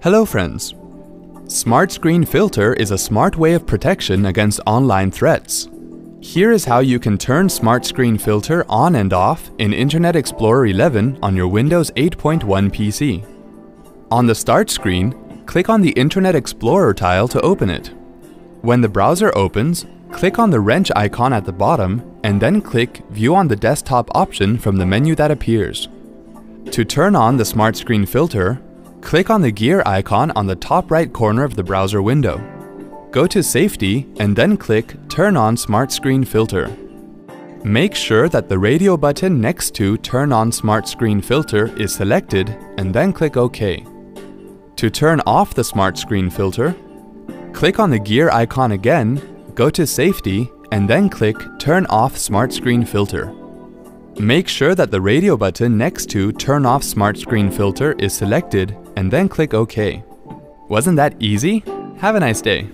Hello friends! Smart Screen Filter is a smart way of protection against online threats. Here is how you can turn Smart Screen Filter on and off in Internet Explorer 11 on your Windows 8.1 PC. On the Start screen, click on the Internet Explorer tile to open it. When the browser opens, click on the wrench icon at the bottom and then click View on the Desktop option from the menu that appears. To turn on the Smart Screen Filter, click on the gear icon on the top right corner of the browser window. Go to Safety and then click Turn on Smart Screen Filter. Make sure that the radio button next to Turn on Smart Screen Filter is selected and then click OK. To turn off the Smart Screen Filter, click on the gear icon again, go to Safety and then click Turn off Smart Screen Filter. Make sure that the radio button next to Turn off Smart Screen Filter is selected and then click OK. Wasn't that easy? Have a nice day.